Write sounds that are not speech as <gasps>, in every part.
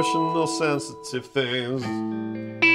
emotional, sensitive things.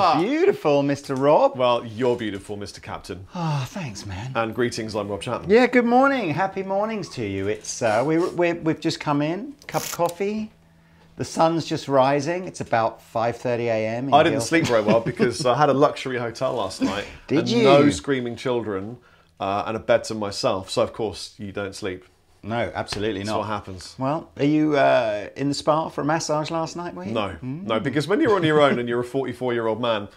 Oh, beautiful, Mr. Rob. Well, you're beautiful, Mr. Captain. Oh, thanks, man. And greetings, I'm Rob Chapman. Yeah, good morning. Happy mornings to you. It's uh, we, we, we've just come in, cup of coffee. The sun's just rising. It's about 5:30 a.m. I didn't sleep very well <laughs> because I had a luxury hotel last night. Did you? No screaming children uh, and a bed to myself. So, of course, you don't sleep. No, absolutely That's not. what happens. Well, are you uh, in the spa for a massage last night? Were you? No, no, because when you're on your own and you're a 44 year old man,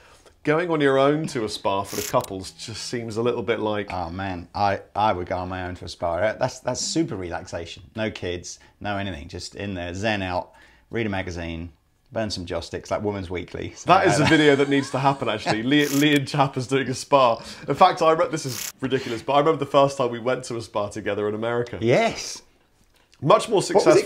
going on your own to a spa for the couples just seems a little bit like. Oh man, I, I would go on my own to a spa. That's that's super relaxation. No kids, no anything. Just in there, zen out, read a magazine, burn some joss sticks like Woman's Weekly. That is a video that needs to happen. Actually, <laughs> Lee, Lee and Chappers doing a spa. In fact, I re- this is ridiculous, but I remember the first time we went to a spa together in America. Yes. Much more What successful. was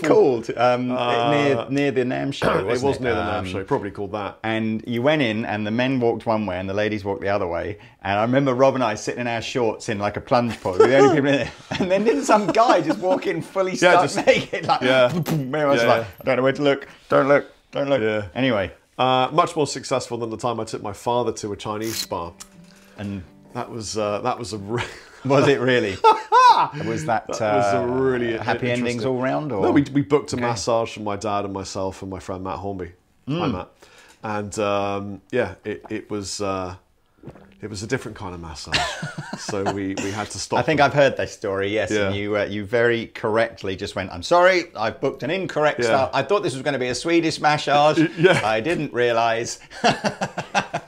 it called? Um, Uh, near near the NAMM show. <clears throat> It was near the NAMM Um, show, probably called that. And you went in, and the men walked one way, and the ladies walked the other way. And I remember Rob and I sitting in our shorts in like a plunge pool. We're the only people in there. And then didn't some guy just walk in fully <laughs> Yeah, stark just- <laughs> naked? Like, yeah. I was Yeah, like, yeah. I don't know where to look. Don't look. Don't look. Yeah. Anyway, Uh, much more successful than the time I took my father to a Chinese spa. and That was uh, that was a <laughs> was it really? <laughs> was that, that was a uh, really happy endings all round? Or No, we, we booked a massage for my dad and myself and my friend Matt Hornby. Hmm. Hi Matt. And um, yeah, it, it was uh, it was a different kind of massage. so we, we had to stop. I think them. I've heard this story. Yes, Yeah. and you uh, you very correctly just went. I'm sorry, I've booked an incorrect Yeah. start. I thought this was going to be a Swedish massage. <laughs> Yeah. I didn't realise. Oh,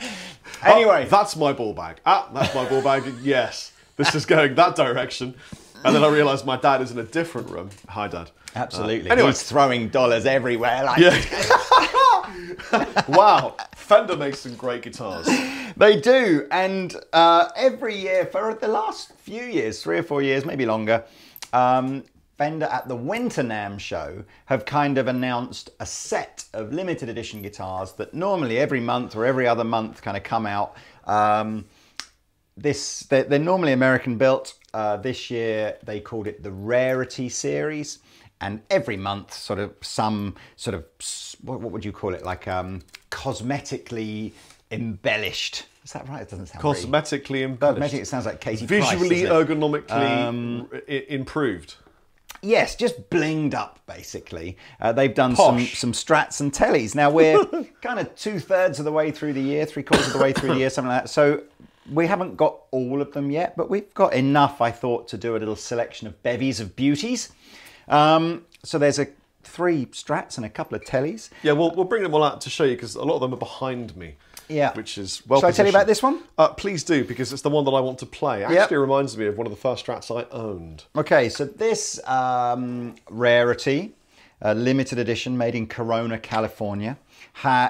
<laughs> anyway, that's my ball bag. Ah, that's my ball bag. Yes, this is going that direction. And then I realised my dad is in a different room. Hi, Dad. absolutely. Uh, anyway. he's throwing dollars everywhere. Like Yeah. <laughs> <laughs> wow, Fender makes some great guitars. They do, and uh, every year for the last few years, three or four years, maybe longer, um, Fender at the Winter NAMM show have kind of announced a set of limited edition guitars that normally every month or every other month kind of come out. Um, this they're, they're normally American built. Uh, this year they called it the Rarity Series, and every month, sort of some sort of what, what would you call it? Like um, cosmetically embellished. Is that right? It doesn't sound Cosmetically embellished. Cosmetic, it sounds like Katie Visually, doesn't ergonomically Um, improved. Yes, just blinged up basically. Uh, they've done Posh. some some strats and tellies. Now we're <laughs> kind of two thirds of the way through the year, three quarters of the way through the year, something like that. So we haven't got all of them yet, but we've got enough, I thought, to do a little selection of bevies of beauties. Um, so there's a three strats and a couple of tellies. Yeah, we'll, we'll bring them all out to show you because a lot of them are behind me. Yeah. which is well. Shall I tell you about this one? Uh, please do, because it's the one that I want to play. It Yep. Actually, reminds me of one of the first strats I owned. Okay, so this um, rarity, uh, limited edition, made in Corona, California,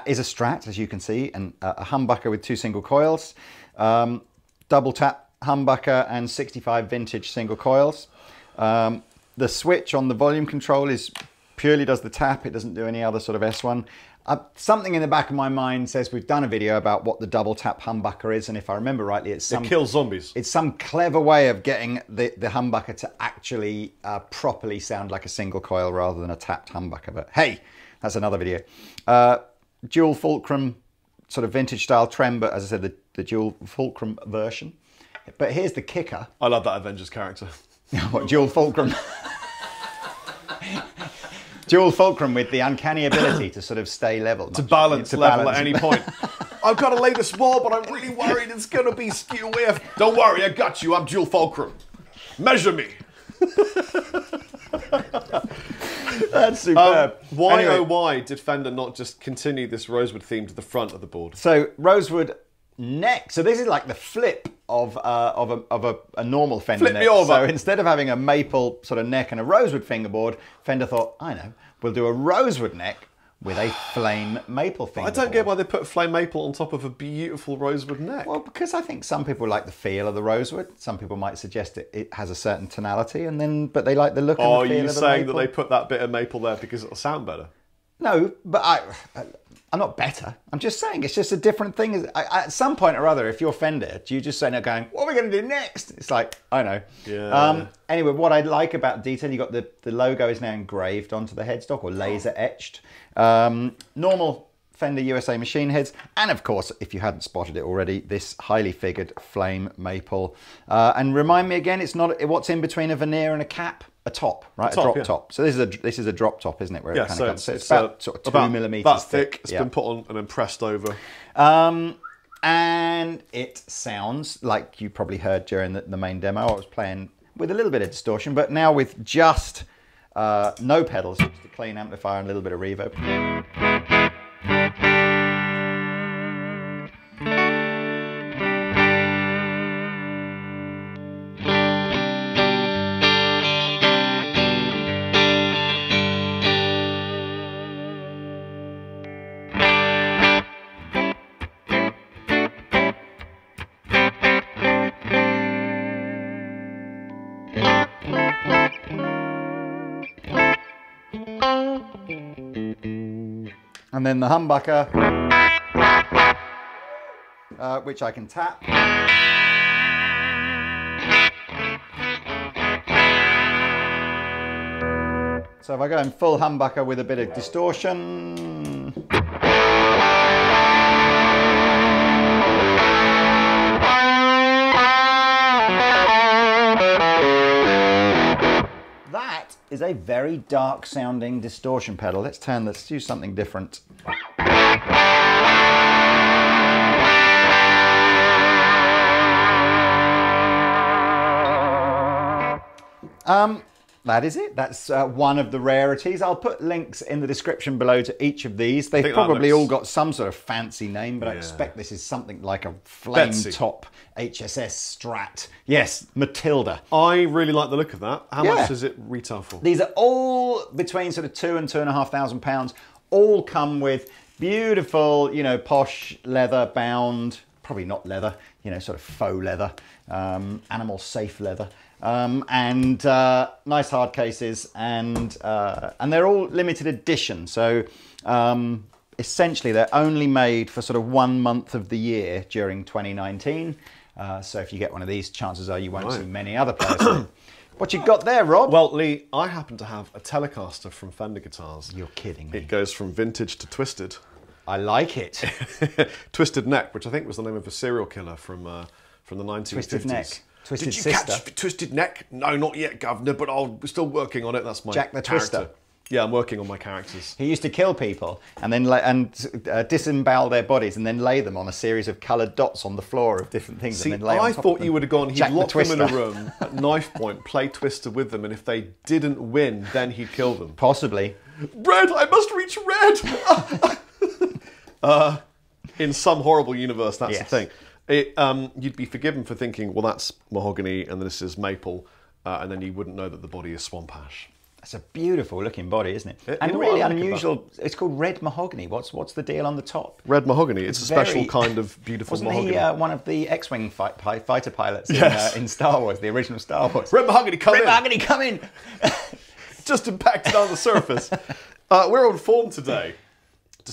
is a Strat, as you can see, and a humbucker with two single coils, um, double tap humbucker, and 65 vintage single coils. Um, the switch on the volume control is purely does the tap; it doesn't do any other sort of S1. Uh, something in the back of my mind says we've done a video about what the double tap humbucker is, and if I remember rightly, it's some Kill zombies. it's some clever way of getting the, the humbucker to actually uh, properly sound like a single coil rather than a tapped humbucker. But hey, that's another video. Uh, dual fulcrum, sort of vintage style trem, but as I said, the, the dual fulcrum version. But here's the kicker. I love that Avengers character. <laughs> what, dual fulcrum? dual fulcrum with the uncanny ability to sort of stay level. To balance To level balance. at any point. I've got to lay this wall, but I'm really worried it's going to be skew whiff. Don't worry, I got you. I'm dual fulcrum. Measure me. <laughs> That's Um, superb. why Anyway. oh why did Fender not just continue this rosewood theme to the front of the board? So rosewood neck. So this is like the flip of uh, of a of a, a normal Fender Flip neck. me over. So instead of having a maple sort of neck and a rosewood fingerboard, Fender thought, I know, we'll do a rosewood neck with a flame maple thing. I don't get why they put flame maple on top of a beautiful rosewood neck. Well, because I think some people like the feel of the rosewood. Some people might suggest it, it has a certain tonality, and then but they like the look Oh, and the feel you of the saying that they put that bit of maple there because it'll sound better? No, but I, I'm not better. I'm just saying it's just a different thing. I- At some point or other, if you're Fender, do you just say no, going, what are we going to do next? It's like, I know. Yeah. Um, anyway, what I like about detail, you got the, the logo is now engraved onto the headstock or laser etched. Um, normal Fender USA machine heads, and of course, if you hadn't spotted it already, this highly figured flame maple. Uh, and remind me again, it's not what's in between a veneer and a cap, a top, right? A, top, drop yeah. top. So this is a this is a drop top, isn't it? Where Yeah, it kind so of comes. So it's, it's, about uh, sort of two about millimeters that thick. It's Yeah. been put on and then pressed over. Um, and it sounds like you probably heard during the, the main demo. I was playing with a little bit of distortion, but now with just uh, no pedals, just a clean amplifier and a little bit of reverb. And then the humbucker, uh, which I can tap. So if I go in full humbucker with a bit of distortion, is a very dark sounding distortion pedal. Let's turn, let's do something different. Um, that is it. That's uh, one of the rarities. I'll put links in the description below to each of these. They've probably looks- all got some sort of fancy name, but I expect this is something like a flame Betsy. top HSS Strat. Yes, Matilda. I really like the look of that. How Yeah. much does it retail for? These are all between sort of two and two and a half thousand pounds. All come with beautiful, you know, posh leather bound, probably not leather, you know, sort of faux leather, um, animal safe leather, um, and uh, nice hard cases, and uh, and they're all limited edition. So. Um, essentially, they're only made for sort of one month of the year during 2019. Uh, so if you get one of these, chances are you won't Right. see many other players. <coughs> What you got there, Rob? Well, Lee, I happen to have a Telecaster from Fender Guitars. You're kidding me. It goes from vintage to twisted. I like it. <laughs> Twisted Neck, which I think was the name of a serial killer from uh, from the 1950s. Twisted Neck. Twisted Did you Sister. catch Twisted Neck? No, not yet, Governor, but I'm still working on it. That's my Jack the character. Twister. Yeah, I'm working on my characters. He used to kill people and then and uh, disembowel their bodies and then lay them on a series of coloured dots on the floor of different things. See, and then lay on I thought you would have gone, he'd Jack the them in a room at <laughs> knife point, play Twister with them, and if they didn't win, then he'd kill them. Possibly. Red, I must reach red! <laughs> in some horrible universe, that's Yes. the thing. It, um, you'd be forgiven for thinking, well, that's mahogany and this is maple, uh, and then you wouldn't know that the body is swamp ash. It's a beautiful looking body, isn't it? you and really unusual. It's called red mahogany. What's what's the deal on the top? Red mahogany. It's a special kind of <laughs> beautiful Wasn't mahogany. he uh, one of the X-wing fight, pi- fighter pilots in, Yes. uh, in Star Wars, the original Star <laughs> Wars? Red mahogany, come Red in. mahogany, come in! <laughs> Just impacted on the surface. Uh, we're on form today,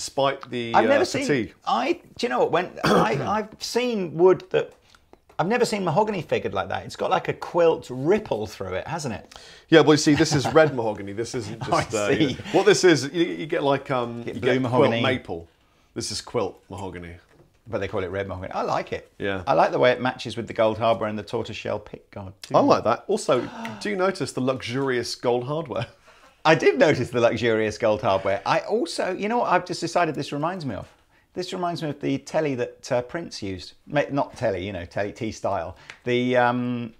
despite the I've uh, never fatigue. seen. I do you know what? When <coughs> I, I've seen wood that I've never seen mahogany figured like that. It's got like a quilt ripple through it, hasn't it? Yeah, well, you see, this is red mahogany. This isn't <laughs> Oh, I just. uh, see. know- what this is, you, you get like um, you blue get mahogany. maple. This is quilt mahogany. But they call it red mahogany. I like it. Yeah. I like the way it matches with the gold harbour and the tortoiseshell pickguard. I like that. Also, <gasps> do you notice the luxurious gold hardware? I did notice the luxurious gold hardware. I also, you know what? I've just decided this reminds me of. This reminds me of the telly that uh, Prince used. Not telly, you know, telly T style. The um,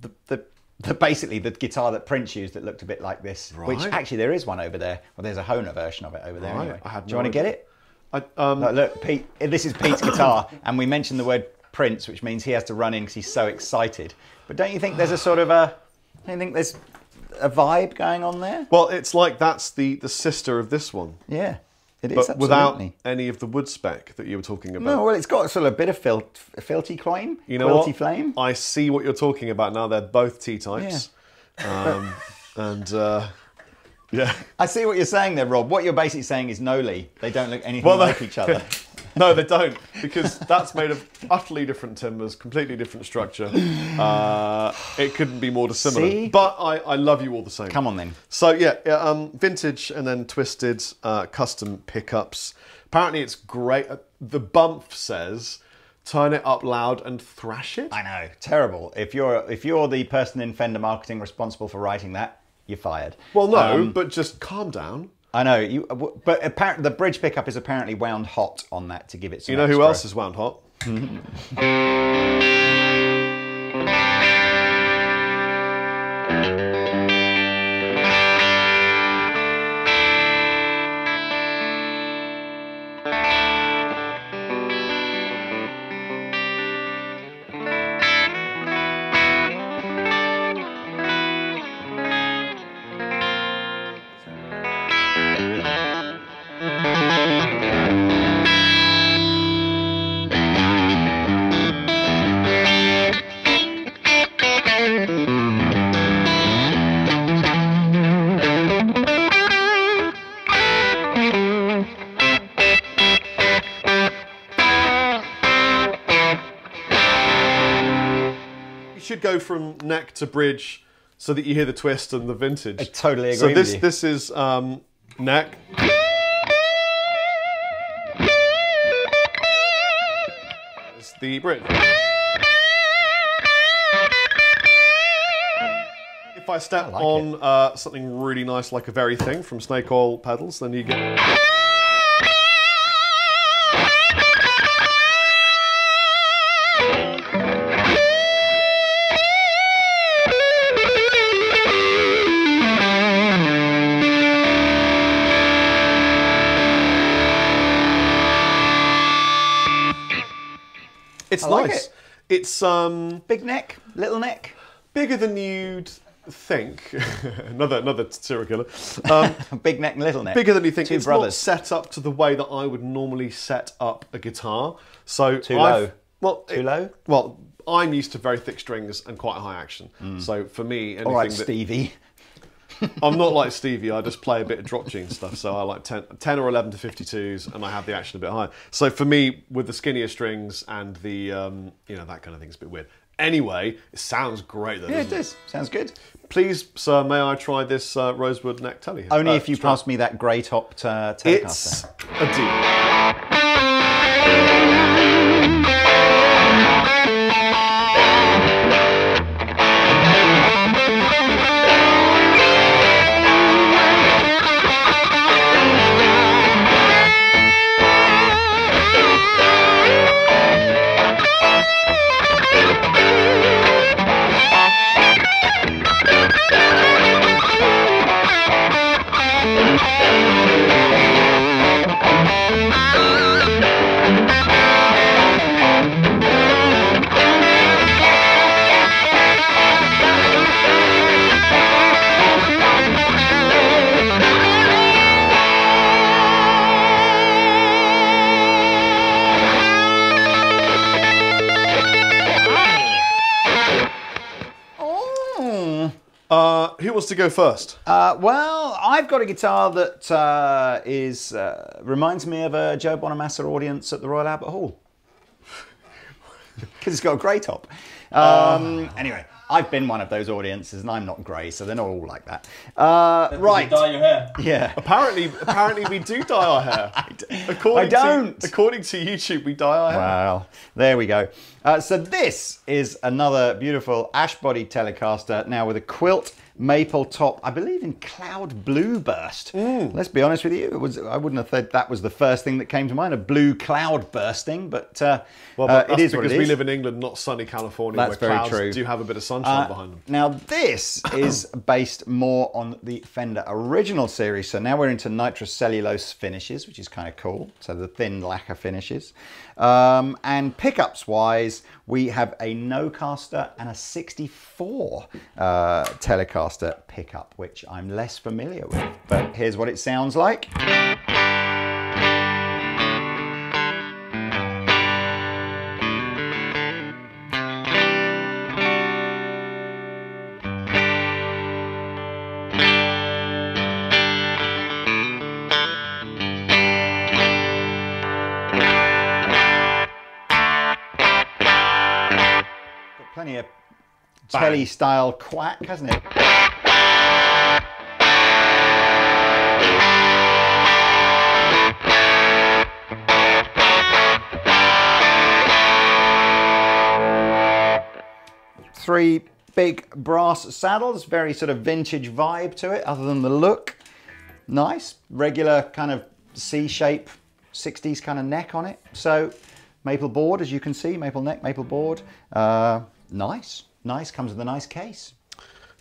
the the. The, basically, the guitar that Prince used that looked a bit like this, which actually there is one over there. Well, there's a Hohner version of it over there. Right, Anyway, I had do you want to get it? I, um, Look, look, Pete. This is Pete's guitar, and we mentioned the word Prince, which means he has to run in because he's so excited. But don't you think there's a sort of a? Don't you think there's a vibe going on there? well, it's like that's the the sister of this one, Yeah, it is. but absolutely. without any of the wood spec that you were talking about. No, well, it's got sort of a bit of fil- filthy flame, you know quilty what? flame. I see what you're talking about now. They're both T types, um, <laughs> and uh, yeah. I see what you're saying there, Rob. What you're basically saying is no, Lee. They don't look anything Well, like each other. <laughs> No, they don't, because that's made of utterly different timbers, completely different structure. Uh, it couldn't be more dissimilar. See? But I, I love you all the same. Come on then. So yeah, yeah, um, vintage and then twisted uh, custom pickups. Apparently, it's great. Uh, The bump says, "Turn it up loud and thrash it." I know, terrible. If you're if you're the person in Fender marketing responsible for writing that, you're fired. Well, no, Um, but just calm down. I know you, uh, but apparently the bridge pickup is apparently wound hot on that to give it some. You know who else is wound hot? <laughs> go from neck to bridge so that you hear the twist and the vintage. I totally So agree with this this is um, neck. It's the bridge. If I step like on uh, something really nice like a very thing from Snake Oil pedals, then you get. It's I like nice. it. It's um, Big neck, little neck, bigger than you'd think. <laughs> another another serial killer. Um, <laughs> big neck and little neck. bigger than you think. Two it's brothers. not set up to the way that I would normally set up a guitar. So Too I've- low. Well, Too it- low? Well, I'm used to very thick strings and quite high action. So for me, anything All right, that Stevie. I'm not like Stevie. I just play a bit of drop tune stuff. So I like 10, 10 or 11 to 52s, and I have the action a bit higher. So for me, with the skinnier strings and the um, you know that kind of thing, is a bit weird. Anyway, it sounds great though. Yeah, it doesn't. Sounds good. Please, sir, may I try this uh, rosewood neck telly? Only Uh, if you pass me that grey topped uh, Telecaster. It's a deal. Wants to go first? Uh, well, I've got a guitar that uh, is uh, reminds me of a Joe Bonamassa audience at the Royal Albert Hall <laughs> because it's got a grey top. Um, Anyway, I've been one of those audiences, and I'm not grey, so they're not all like that. Uh, right? Dye your hair. Yeah. Apparently, apparently we do dye our hair. <laughs> According I don't. To, according to YouTube, we dye our hair. Well, there we go. Uh, so this is another beautiful ash body Telecaster now with a quilt maple top, I believe in cloud blue burst. Let's be honest with you, it was I wouldn't have thought that was the first thing that came to mind, a blue cloud bursting, but, uh, Well, uh, but that's it is because it we is. live in England, not sunny California, That's where very clouds true. do have a bit of sunshine Uh, behind them. Now this <coughs> is based more on the Fender original series. So now we're into nitrocellulose finishes, which is kind of cool. So the thin lacquer finishes. Um, and pickups wise, we have a Nocaster and a 64 uh, Telecaster pickup, which I'm less familiar with. But here's what it sounds like. Telly style quack, hasn't it? Three big brass saddles, very sort of vintage vibe to it, other than the look. Nice, regular kind of C shape, 60s kind of neck on it. So, maple board, as you can see, maple neck, maple board. Uh, nice, nice, comes with a nice case.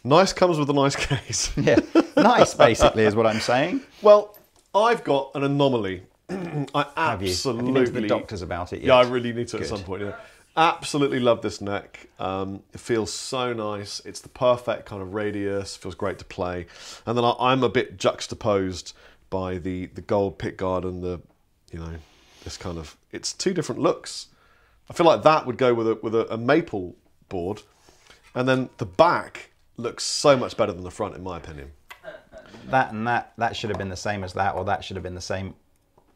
Nice comes with a nice <laughs> case. Yeah, nice, basically, is what I'm saying. well, I've got an anomaly. <clears throat> I Have you? Have you absolutely. been to the doctors about it yet? Yeah, I really need to at some point. Yeah. Absolutely love this neck. Um, it feels so nice. It's the perfect kind of radius. Feels great to play. And then I, I'm a bit juxtaposed by the the gold pickguard and the, you know, this kind of. It's two different looks. I feel like that would go with a with a, a maple board, and then the back looks so much better than the front, in my opinion. That and that, that should have been the same as that, or that should have been the same.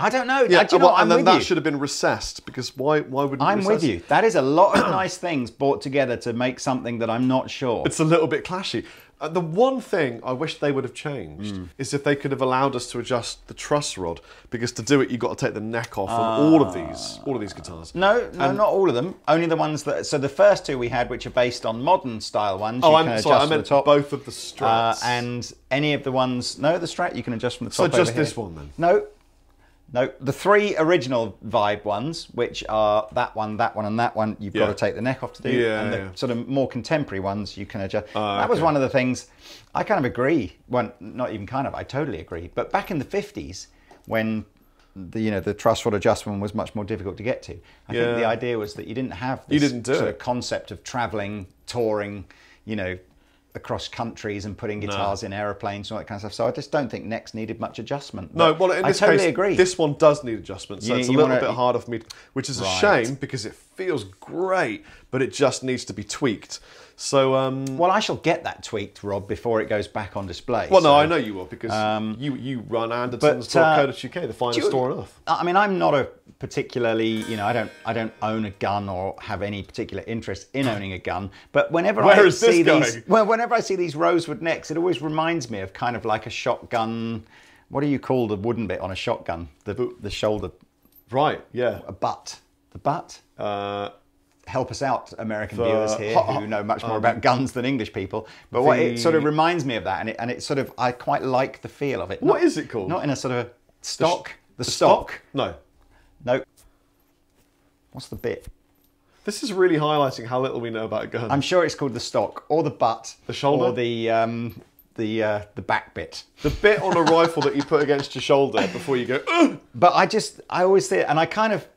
I don't know. Yeah, do you know well, and then that you. should have been recessed because why? Why would I'm with you. That is a lot of <clears throat> nice things brought together to make something that I'm not sure. It's a little bit clashy. Uh, the one thing I wish they would have changed Hmm. is if they could have allowed us to adjust the truss rod, because to do it you've got to take the neck off on all of these, all of these guitars. No, no, not all of them. Only the ones that. So the first two we had, which are based on modern style ones, Oh, you I'm can sorry, I meant the top. both of the Uh, and any of the ones, no, the Strat you can adjust from the top. So just this one then? No, no, the three original Vibe ones, which are that one, that one, and that one, you've got to take the neck off to do. Yeah, and the yeah. sort of more contemporary ones, you can adjust. Ah, that was one of the things I kind of agree. Well, not even kind of, I totally agree. But back in the fifties, when the you know the truss rod adjustment was much more difficult to get to. I think the idea was that you didn't have You didn't do sort it. of concept of traveling, touring, you know, across countries and putting guitars in aeroplanes and all that kind of stuff. So I just don't think Next needed much adjustment. no, well, in I this totally case, agree. this one does need adjustment, so You- it's a little wanna- bit harder for me, to, which is a shame because it feels great, but it just needs to be tweaked. So, um, well, I shall get that tweaked, Rob, before it goes back on display. well, no, So- I know you will because you you run Anderton's but, uh, UK, the finest you- store on earth. I mean, I'm not a particularly, you know, I don't, I don't own a gun or have any particular interest in <laughs> owning a gun. But whenever Where I is this see these, well, whenever I see these rosewood necks, it always reminds me of kind of like a shotgun. What do you call the wooden bit on a shotgun? The the shoulder, Right? Yeah. a butt, the butt. Uh, Help us out, American The- viewers here ho- ho- who know much more um, about guns than English people. But what it sort of reminds me of that, and it, and it sort of I quite like the feel of it. What Not- is it called? Not in a sort of stock. The, stock. No. No. What's the bit? This is really highlighting how little we know about guns. I'm sure it's called the stock or the butt, The shoulder? or the um, the uh, the back bit. the bit on a rifle that you put against your shoulder before you go. Ugh! But I just I always see it, and I kind of,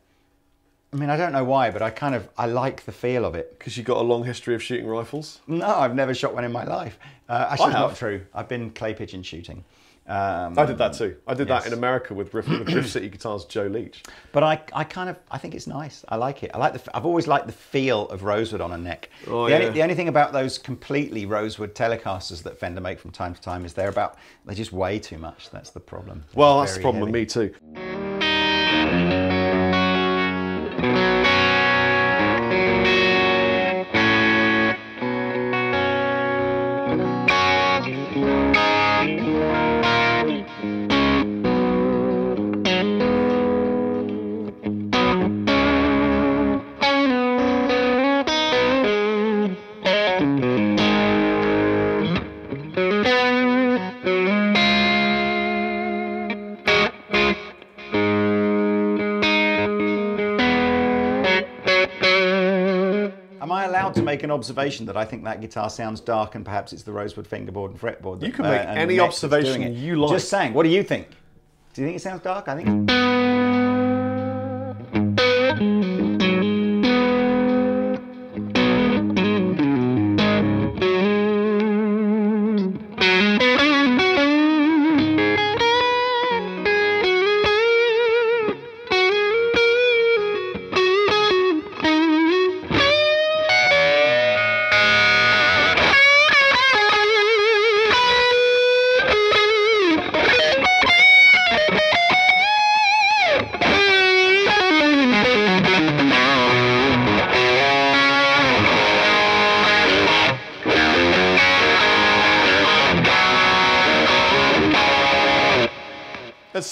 I mean I don't know why, but I kind of I like the feel of it. Because you've got a long history of shooting rifles. No, I've never shot one in my life. Uh, actually, it's not true. I've been clay pigeon shooting. Um, I did that too. I did Yes. that in America with Riff, with Riff City Guitars Joe Leach. But I, I kind of, I think it's nice. I like it. I like the. I've always liked the feel of rosewood on a neck. Oh, the, yeah. only, the only thing about those completely rosewood Telecasters that Fender make from time to time is they're about, They're just weigh too much. That's the problem. They're Well, that's the problem heavy. with me too. Observation that I think that guitar sounds dark and perhaps it's the rosewood fingerboard and fretboard? That, You can make uh, and any observation you like. Just saying. What do you think? Do you think it sounds dark? I think.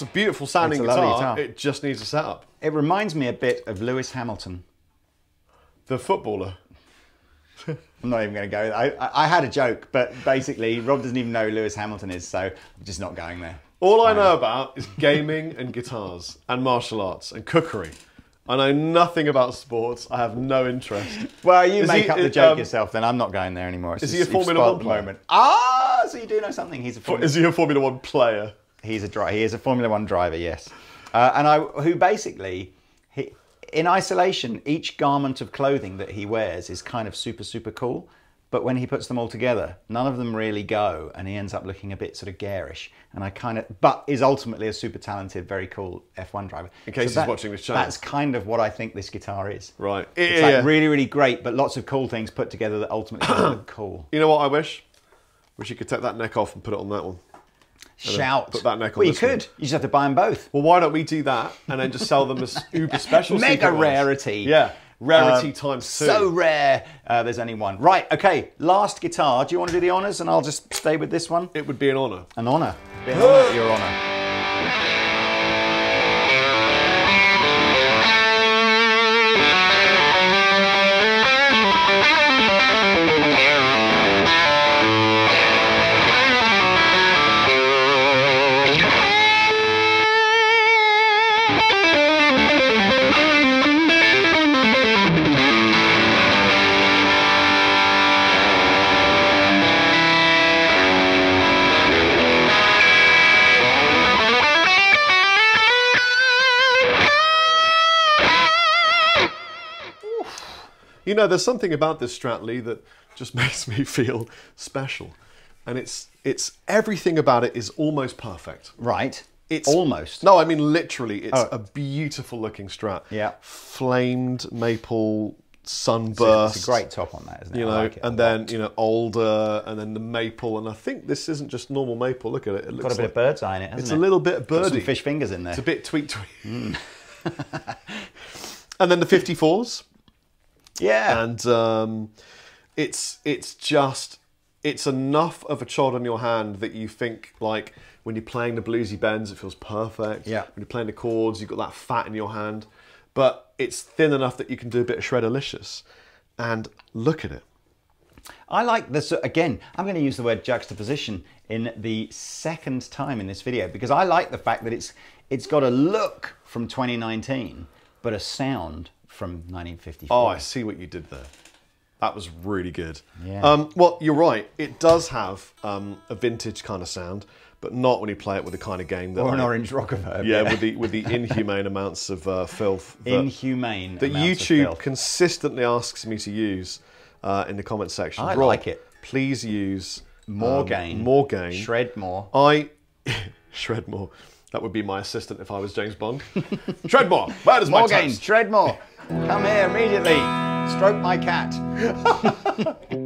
It's a beautiful sounding It's a guitar. guitar. It just needs a setup. It reminds me a bit of Lewis Hamilton. The footballer. I'm not even going to go. I, I, had a joke, but basically, Rob doesn't even know who Lewis Hamilton is, so I'm just not going there. All I know about is gaming and guitars and martial arts and cookery. I know nothing about sports. I have no interest. Well, you Is make he- up the is, joke um, yourself, then I'm not going there anymore. It's is he a Formula One player? moment. Ah, so you do know something. He's a Formula Is he a Formula One player? He's a dri- he is a Formula One driver, yes, uh, and I who basically he, in isolation, each garment of clothing that he wears is kind of super super cool, but when he puts them all together, none of them really go, and he ends up looking a bit sort of garish. And I kind of, but is ultimately a super talented, very cool F1 driver. In case he's watching this show, that's kind of what I think this guitar is. Right. It's Yeah, like yeah. really really great, but lots of cool things put together that ultimately <coughs> look cool. You know what I wish? Wish you could take that neck off and put it on that one. Shout! put that neck on Well, you this one. could. You just have to buy them both. Well, why don't we do that and then just sell them as <laughs> uber special Mega secret ones? rarity. Yeah, rarity Um, times two. So rare. Uh, there's only one. Right. Okay. Last guitar. Do you want to do the honors, and I'll just stay with this one? it would be an honour. An honor. An honor, <gasps> Your honor. Know, there's something about this Stratley that just <laughs> makes me feel special, and it's it's everything about it is almost perfect. Right. It's almost. No, I mean literally. It's Oh. a beautiful looking Strat. Yeah. flamed maple It's sunburst. a great top on that, isn't it? You know, like it and then you know older, and then the maple, and I think this isn't just normal maple. Look at it; it looks got a bit like of bird's eye in it, it's it? a little bit some fish fingers in there. It's a bit tweet tweet. Mm. <laughs> and then the 54s, yeah. and um, it's it's just it's enough of a chord on your hand that you think like when you're playing the bluesy bends, it feels perfect. Yeah. When you're playing the chords, you've got that fat in your hand, but it's thin enough that you can do a bit of shredderlicious. And look at it. I like this again. I'm going to use the word juxtaposition in the second time in this video because I like the fact that it's it's got a look from 2019, but a sound from 1954. Oh, I see what you did there. That was really good. Yeah. Um, well, you're right. It does have um, a vintage kind of sound, but not when you play it with the kind of game that or an I- Orange Rockerverb. Yeah, with the <laughs> with the inhumane amounts of uh, filth that, inhumane. that YouTube consistently asks me to use uh, in the comment section. I Rob, like it. Please use more um, gain, More gain. shred more. I <laughs> Shredmore. That would be my assistant if I was James Bond. <laughs> Shredmore, where does my Morgan, toast? Shredmore, come here immediately. Stroke my cat. <laughs>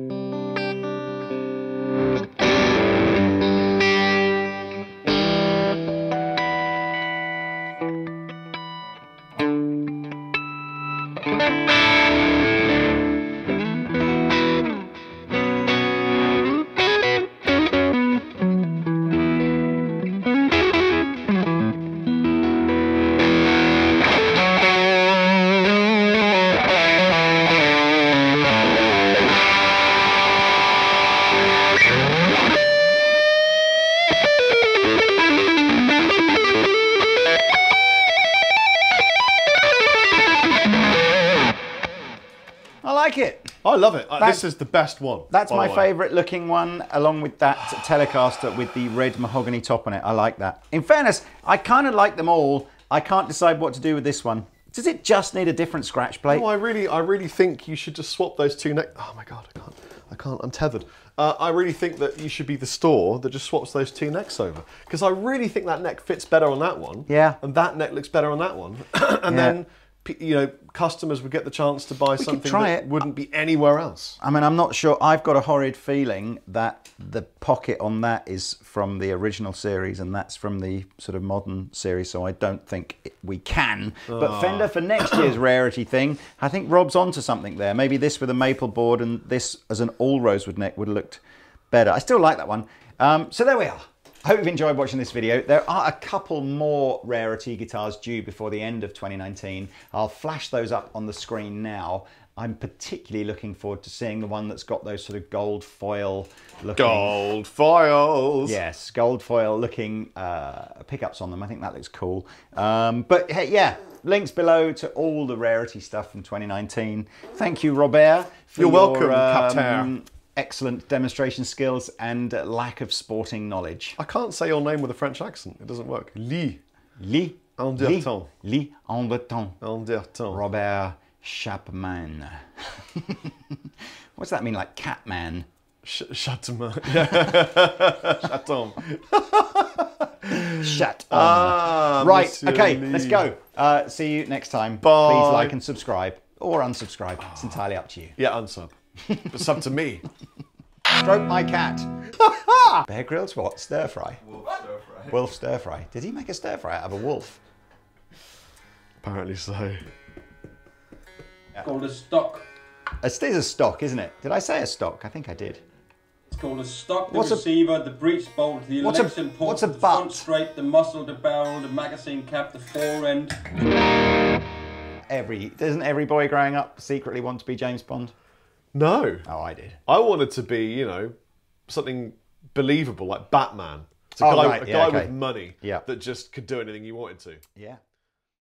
love it. Uh, That's- this is the best one. That's my favourite looking one, along with that <sighs> Telecaster with the red mahogany top on it. I like that. In fairness, I kind of like them all. I can't decide what to do with this one. Does it just need a different scratch plate? No, I really, I really think you should just swap those two neck. Oh my god, I can't, I can't. I'm tethered. Uh, I really think that you should be the store that just swaps those two necks over because I really think that neck fits better on that one. Yeah. And that neck looks better on that one, <coughs> and Yeah. then you know customers would get the chance to buy something try that it. wouldn't be anywhere else. I mean, I'm not sure. I've got a horrid feeling that the pocket on that is from the original series and that's from the sort of modern series, so I don't think it, we can. But Fender for next <coughs> year's rarity thing, I think Rob's onto something there. Maybe this with a maple board and this as an all rosewood neck would have looked better. I still like that one. Um, so there we are. I hope you've enjoyed watching this video. There are a couple more rarity guitars due before the end of 2019. I'll flash those up on the screen now. I'm particularly looking forward to seeing the one that's got those sort of gold foil looking. Gold foils. Yes, gold foil looking uh, pickups on them. I think that looks cool. Um, but hey, yeah, links below to all the rarity stuff from 2019. Thank you, Robert. You're welcome, your, um, Captain. Excellent demonstration skills and lack of sporting knowledge. I can't say your name with a French accent. It doesn't work. Lee Lee. Anderton. Lee, Lee Anderton. Anderton. Robert Chapman. <laughs> What's that mean, like Catman? Sh- Chateauman. <laughs> Yeah. Chateau. Shut on. Ah, right, Monsieur okay, Lee. let's go. Uh, see you next time. Bye. Please like and subscribe. Or unsubscribe. It's entirely up to you. Yeah, unsub. But sub to me. Stroke my cat. <laughs> Bear Grylls what? Stir fry? Wolf stir fry. Wolf stir fry. Did he make a stir fry out of a wolf? Apparently so. It's called a stock. It is a stock, isn't it? Did I say a stock? I think I did. It's called a stock, the What's a- receiver, the breech bolt, the What's a- ejection port, what's a the front butt? straight, the muzzle, the barrel, the magazine cap, the fore end. Every doesn't every boy growing up secretly want to be James Bond? No. Oh, I did. I wanted to be, you know, something believable like Batman. It's a Oh, guy, right, a yeah, guy okay. with money Yeah. that just could do anything he wanted to. Yeah.